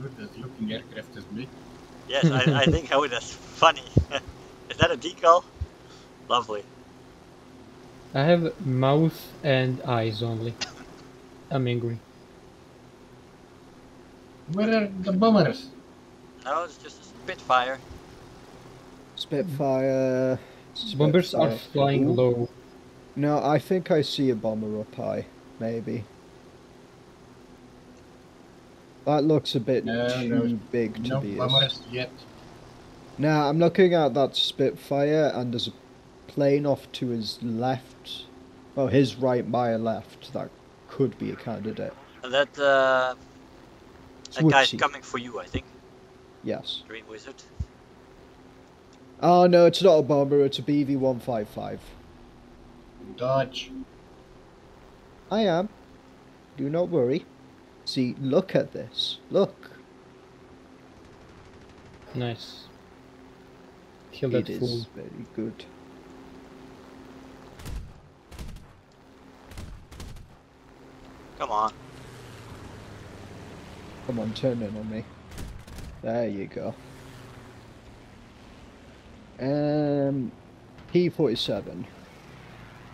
good looking aircraft as me. Yes, I, I think how that's funny. Is that a decal? Lovely. I have mouth and eyes only. I'm angry. Where are the bombers? No, it's just a Spitfire. Spitfire. Bombers are flying Ooh. low. No, I think I see a bomber up high. Maybe. That looks a bit No, too no, big to No be. a bombers yet. Now I'm looking at that Spitfire, and there's a plane off to his left. Well, his right, my left. That could be a candidate. That uh, that guy's coming for you, I think. Yes. Green Wizard. Oh no, it's not a bomber. It's a BV-155. Dodge. I am. Do not worry. See, look at this. Look. Nice. Kill It that is fool. very good. Come on. Come on, turn in on me. There you go. Um, P47.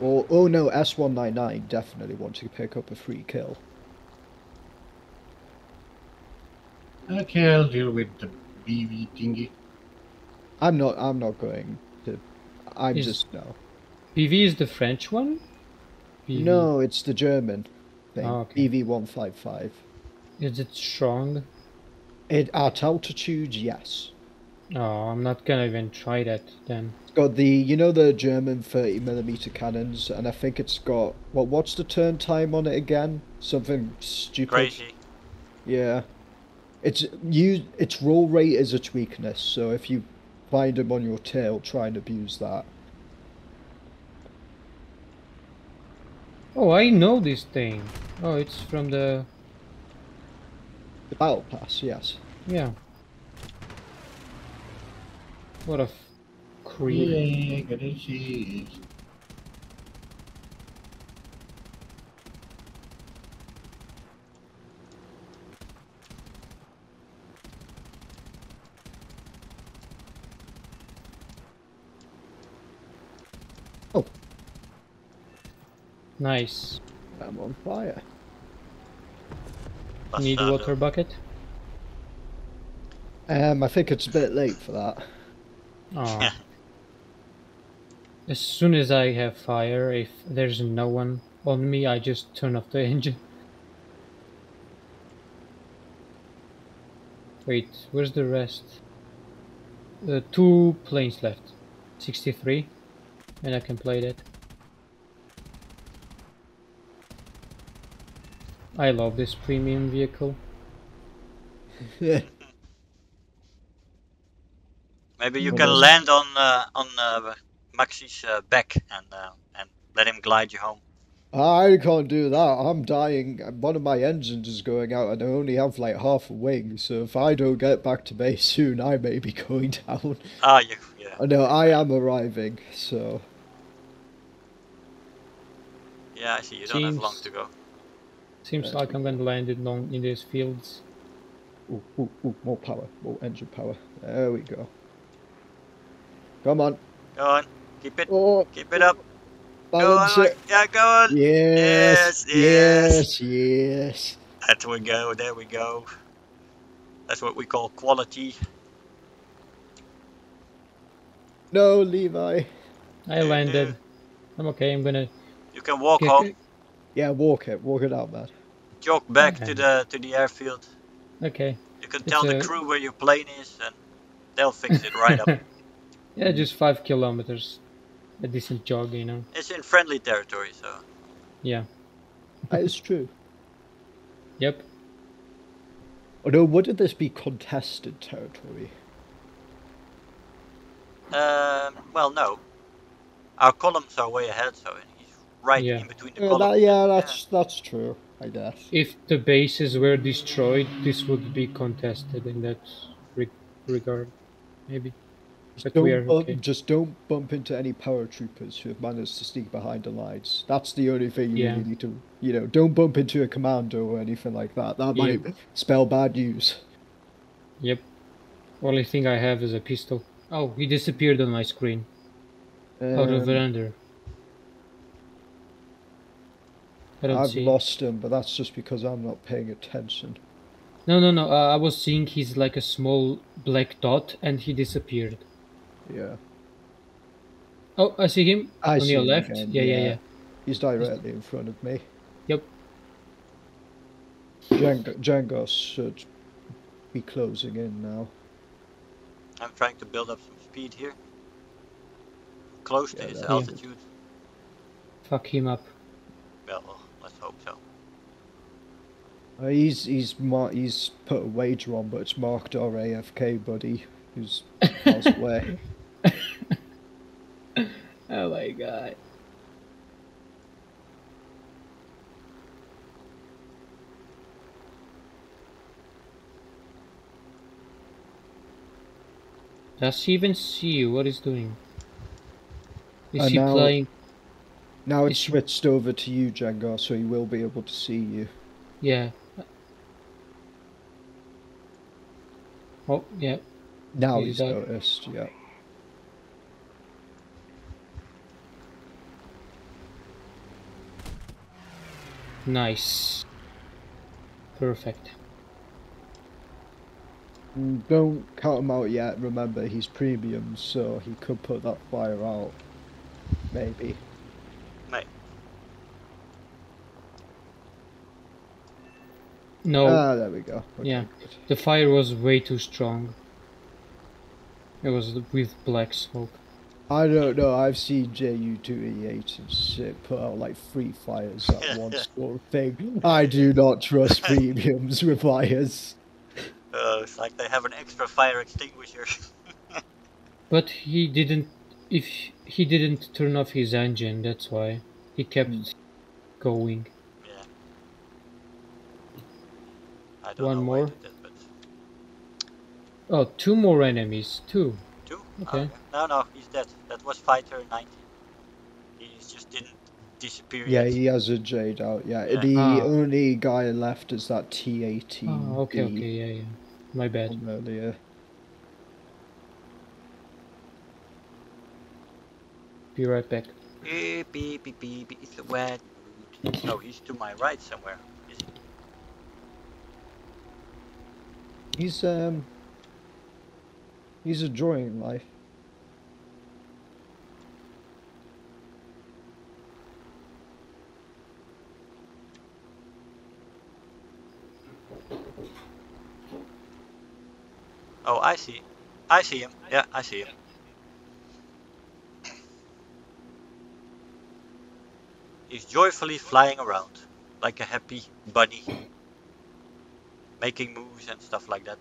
Or, oh no, S199 definitely want to pick up a free kill. Okay, I'll deal with the BV thingy. I'm not, I'm not going to, I'm Is- just, no. PV is the French one? PV. No, it's the German thing. Ah, okay. BV155. Is it strong? It, at altitude, yes. Oh, I'm not gonna even try that then. It's got the, you know, the German 30 millimeter cannons, and I think it's got, what, what's the turn time on it again? Something stupid. Crazy. Yeah. It's you. Its roll rate is its weakness, so if you find him on your tail, try and abuse that. Oh, I know this thing. Oh, it's from the The battle pass, yes. yeah. What a f- creep. Yeah, Nice. I'm on fire. Need a water bucket? Um, I think it's a bit late for that. Oh. as soon as I have fire, if there's no one on me, I just turn off the engine. Wait, where's the rest? Uh, two planes left. 63. And I can play that. I love this premium vehicle. Maybe you Well, can those- land on uh, on uh, Maxi's uh, back and uh, and let him glide you home. I can't do that. I'm dying. One of my engines is going out, and I only have like half a wing. So if I don't get back to base soon, I may be going down. Ah, you, yeah, I know I am arriving. So yeah. I see. You don't have long to go. Seems Uh, like I'm gonna land it long in these fields. ooh, ooh, ooh, more power, more engine power. There we go. Come on. Go on, keep it, Oh, keep it up. Go balance on, it. yeah, go on. Yes, Yes, yes. yes, yes. There we go. There we go. That's what we call quality. No, Levi. I landed. I'm okay. I'm gonna You can walk Okay, home, Yeah, walk it, walk it out, man. Jog back Okay. to the to the airfield. Okay. You can It's tell the a- crew where your plane is, and they'll fix it right up. yeah, just five kilometers. A decent jog, you know. It's in friendly territory, so Yeah. That is true. Yep. Although, wouldn't this be contested territory? um, well, no. Our columns are way ahead, so he's right Yeah. in between the Yeah, columns. that, yeah that's that's true. I guess. If the bases were destroyed, this would be contested in that re- regard, maybe. But Don't bump, okay. Just don't bump into any paratroopers who have managed to sneak behind the lines. That's the only thing you Yeah. really need to, you know, don't bump into a commando or anything like that. That Yeah. might spell bad news. Yep. Only thing I have is a pistol. Oh, he disappeared on my screen. Out of um, the veranda. I don't I've see. lost him, but that's just because I'm not paying attention. No, no, no. Uh, I was seeing he's like a small black dot, and he disappeared. Yeah. Oh, I see him I on see your him left. again, yeah, yeah, yeah. He's directly in front of me. Yep. Django, Django should be closing in now. I'm trying to build up some speed here. Close to Yeah, his that- altitude. Fuck him up. Well, let's hope so. Uh, he's he's mar- he's put a wager on, but it's marked our AFK buddy who's miles away. Oh my god. Does he even see you? What is doing? Is Uh, he now- playing? Now it's switched over to you, Django, so he will be able to see you. Yeah. Oh, yeah. Now He's he's noticed, yeah. Nice. Perfect. Mm, Don't count him out yet. Remember, he's premium, so he could put that fire out. Maybe. No, Ah, there we go. Okay, Yeah. good. the fire was way too strong. It was with black smoke. I don't know. I've seen JU2E8 and shit put out like three fires at once sort of thing. I do not trust premiums with fires. Uh, it's like they have an extra fire extinguisher. But he didn't. If he didn't turn off his engine, that's why he kept Hmm. going. yeah. I don't One know more? why did, but Oh, two more enemies. Two. two. Okay. No, no, he's dead. That was fighter 19. He just didn't disappear Yeah, yet. he has a Jade out. Yeah, Yeah. the Ah. only guy left is that T18. Oh, okay, okay, yeah, yeah. My bad. from earlier. Be right back. Beep, beep, beep, beep, beep, It's a wet. No, he's to my right somewhere. Is he? He's um. He's enjoying life. Oh, I see. I see him. Yeah, I see him. He's joyfully flying around like a happy bunny, making moves and stuff like that.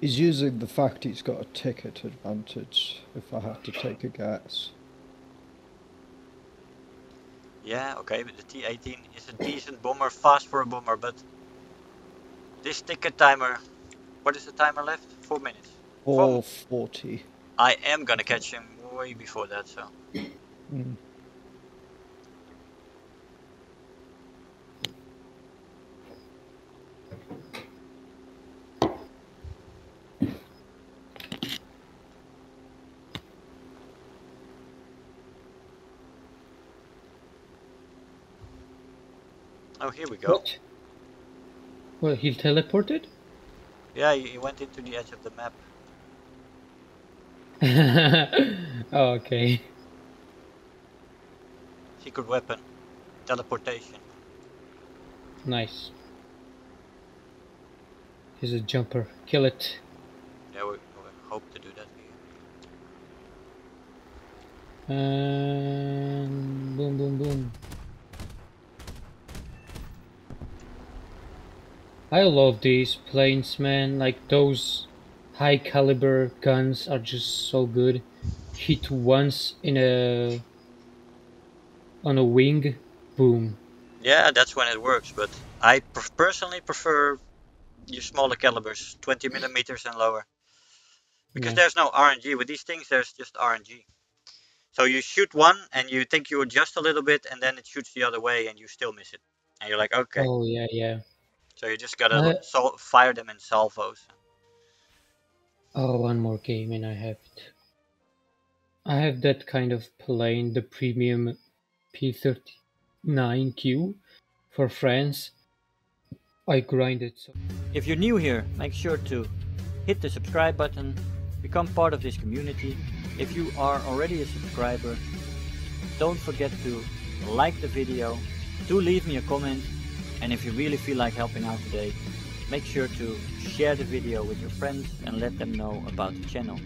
He's using the fact he's got a ticket advantage. If I had to take a guess. Yeah, okay, but the T-18 is a decent bomber, fast for a bomber, but this ticket timer, what is the timer left? Four minutes. Or forty. I am gonna catch him way before that, so. Mm. Oh, here we go. What? Well, he teleported? Yeah, he went into the edge of the map. oh, okay. Secret weapon. Teleportation. Nice. He's a jumper. Kill it. Yeah, we, we hope to do that here. And boom, boom, boom. I love these planes, man. Like those high caliber guns are just so good. Hit once in a on a wing, boom. Yeah, that's when it works. But I per- personally prefer your smaller calibers, 20 millimeters and lower, because Yeah. there's no RNG with these things. There's just RNG. So you shoot one and you think you adjust a little bit, and then it shoots the other way, and you still miss it. And you're like, okay. Oh yeah, yeah. So you just gotta Uh, sol- fire them in salvos. Oh, one more game and I have it. I have that kind of plane, the premium P39Q for France. I grind it so. If you're new here, make sure to hit the subscribe button, become part of this community. If you are already a subscriber, don't forget to like the video, do leave me a comment, and if you really feel like helping out today, make sure to share the video with your friends and let them know about the channel.